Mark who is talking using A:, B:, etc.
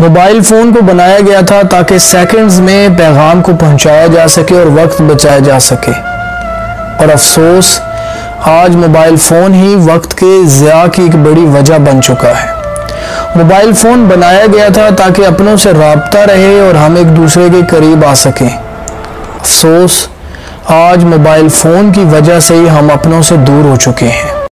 A: Mobile phone को बनाया गया था ताकि सेकंड्स में पैगाम को पहुँचाया जा सके और वक्त बचाया जा सके। और अफसोस, आज मोबाइल फ़ोन ही वक्त के ज़िया की एक बड़ी वजह बन चुका है। मोबाइल फ़ोन बनाया गया था ताकि अपनों से रबता रहे और हम एक दूसरे के करीब आ सकें। अफसोस, आज मोबाइल फ़ोन की वजह से ही हम अपनों से दूर हो चुके हैं।